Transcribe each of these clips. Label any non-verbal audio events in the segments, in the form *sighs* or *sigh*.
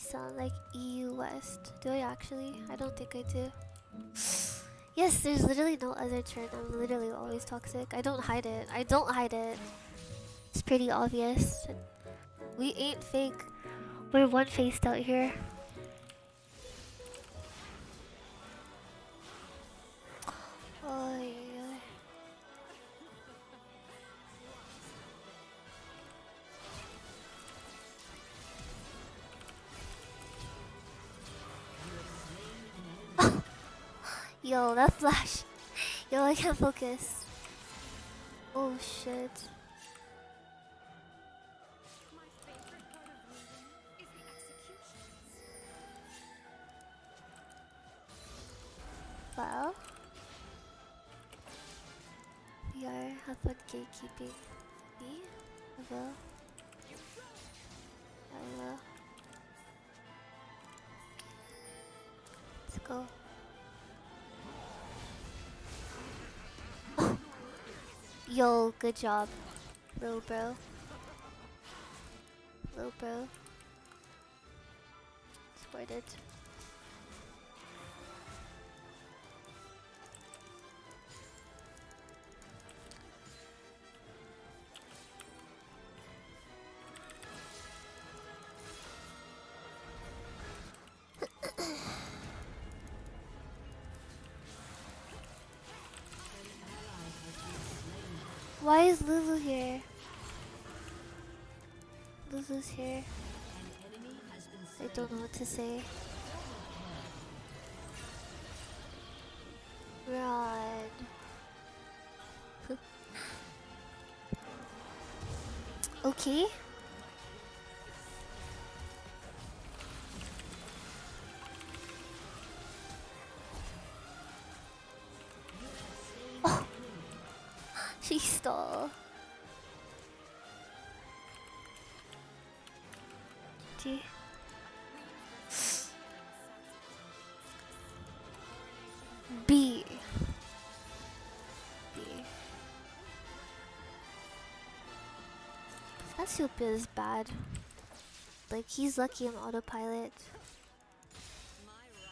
Sound like EU West. Do I actually? I don't think I do. *sighs* Yes, there's literally no other turn. I'm literally always toxic. I don't hide it. I don't hide it. It's pretty obvious. We ain't fake. We're one faced out here. Yo, that flash. Yo, I can't focus. Oh shit. Well, we are have fun gatekeeping. Me? I will. I will. Let's go. Yo, good job, little bro. Little bro. Squirted. Why is Lulu here? Lulu's here. I don't know what to say. Run. *laughs* okay. B. B. That soup is bad. Like he's lucky on autopilot.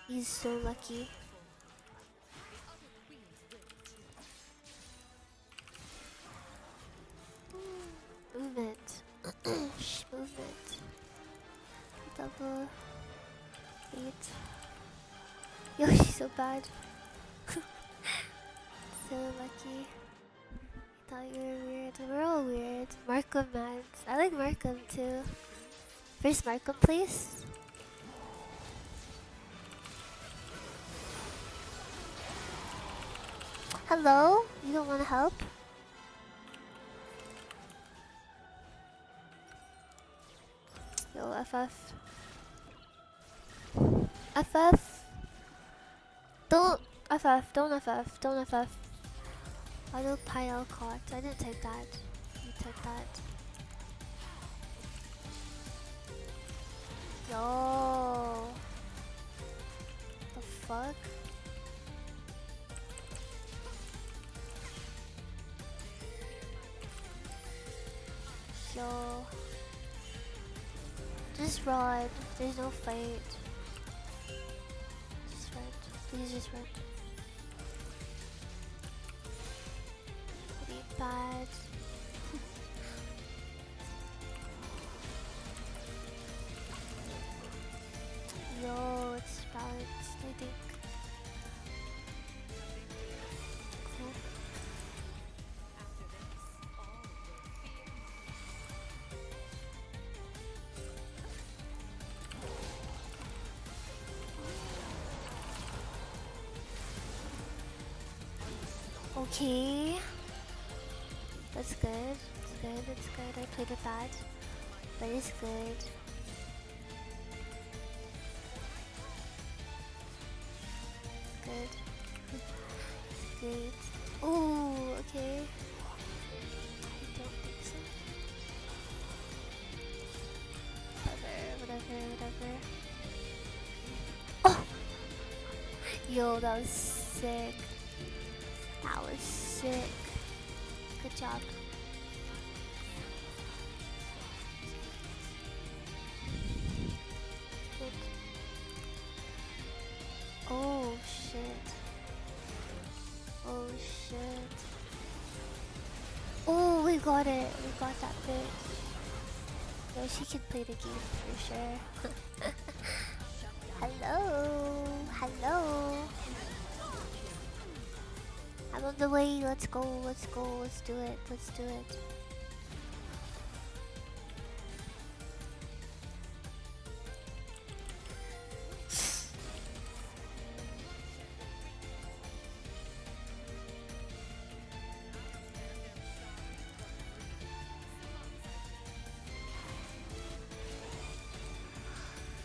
He's so lucky. Movement. *coughs* Shh, movement. Double. Eight. Yo, *laughs* she's so bad. So lucky. I thought you were weird. We're all weird. Markham, man. I like Markham too. First Markham, please. Hello? You don't want to help? Yo, FF. FF. Don't FF. Don't FF. Don't FF. Autopile caught. I didn't take that. You took that. Yo. The fuck? Yo. Just run. There's no fight. Just run. Please just run. Okay. That's good. It's good. It's good. I played it bad. But it's good. Good. Great. Ooh, okay. I don't think so. Whatever, whatever, whatever. Oh! Yo, that was sick sick. Good job. Good. Oh shit. Oh shit. Oh, we got it. We got that bitch. Yo, she can play the game for sure. *laughs* hello. Hello. I'm the way. Let's go. Let's go. Let's do it. Let's do it.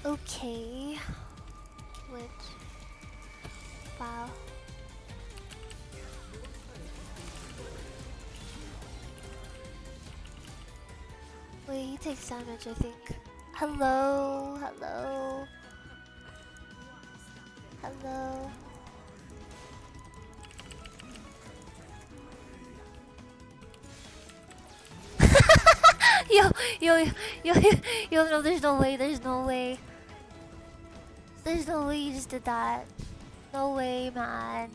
Okay. Which? Wow. Wait, he takes damage, I think. Hello, hello. Hello. *laughs* yo, yo, yo, yo, yo, no, there's no way, there's no way. There's no way you just did that. No way, man.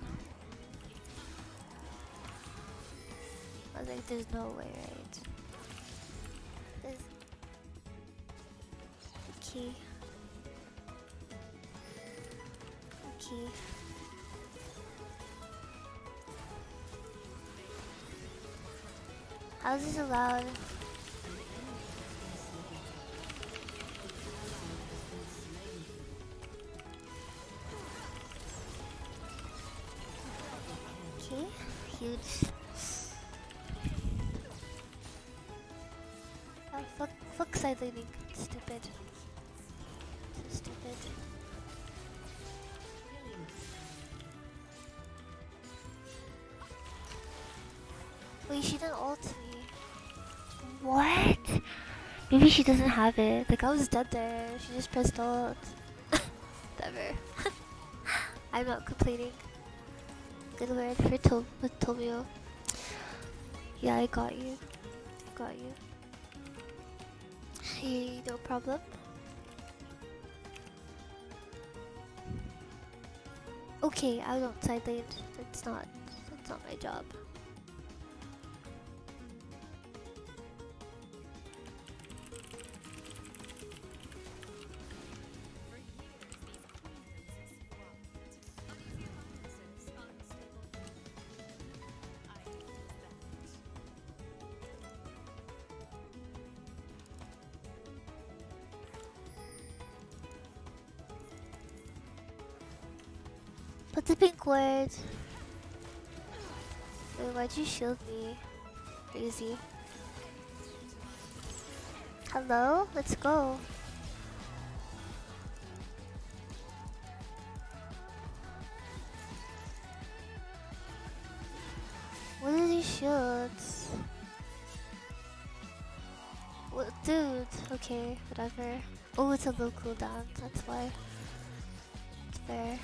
I was like, there's no way, right? Okay. Okay. How is this allowed? Okay, huge. Oh, fuck, fuck side. Stupid. Stupid. Wait, she didn't ult me. What? Maybe she doesn't have it. Like I was dead there. She just pressed ult. *laughs* Whatever. *laughs* I'm not complaining. Good word for with Tomio. Yeah, I got you. Got you. Hey, no problem. Okay, I don't side lane. That's not that's not my job. Put the pink ward. Wait, why'd you shield me? Crazy. Hello? Let's go. What are these shields? What, dude? Okay, whatever. Oh, it's a low cooldown. That's why. It's fair.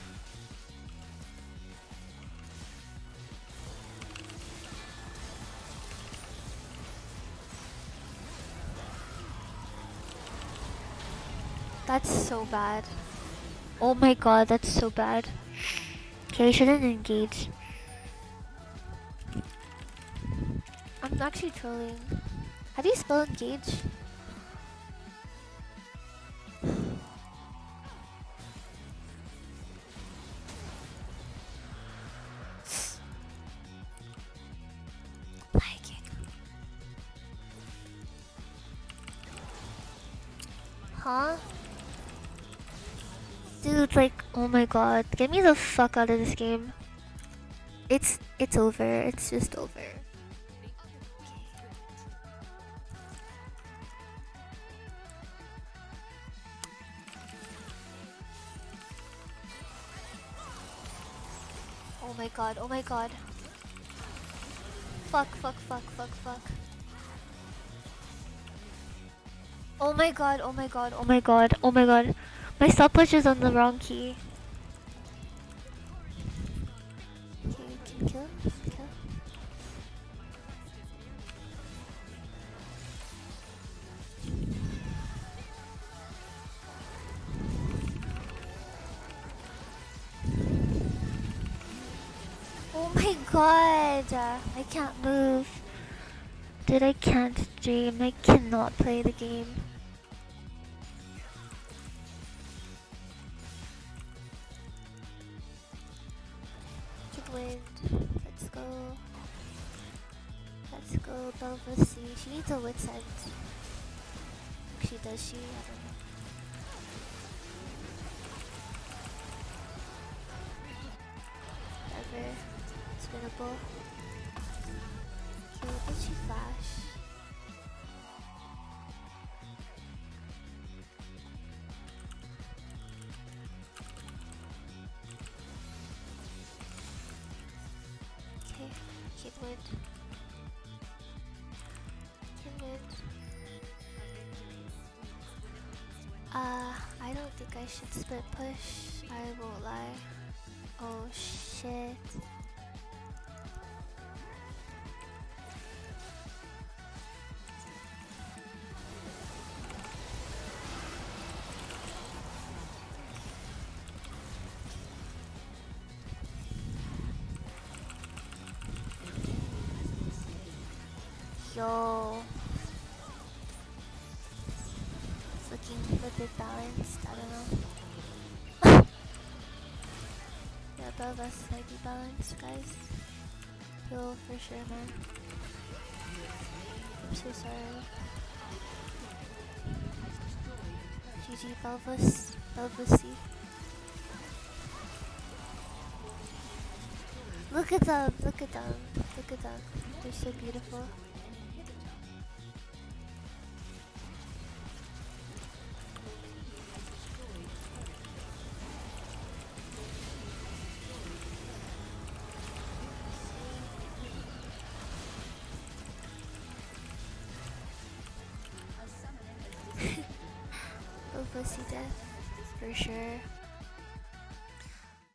That's so bad. Oh my god, that's so bad. Okay, I shouldn't engage. I'm actually trolling. How do you spell engage? Huh? Dude, like, oh my god, get me the fuck out of this game. It's it's over. It's just over. Oh my god, oh my god. Fuck, fuck, fuck, fuck, fuck. Oh my god, oh my god, oh my god, oh my god. My stopwatch is on the wrong key. Okay, kill, kill. Oh my god! I can't move. Dude, I can't stream. I cannot play the game. Go, Belva C. She needs a wit's end. She does she? I don't know. Whatever. Spinnable. Okay, did she flash? Okay, kid win. I should split push. I won't lie. Oh shit. Yo. Looking a bit balanced. I don't know. *laughs* yeah, above us might be balanced, guys. Yo, for sure, man. I'm so sorry. GG. Belvus C. Look at them, look at them, look at them. They're so beautiful. Pussy death, for sure.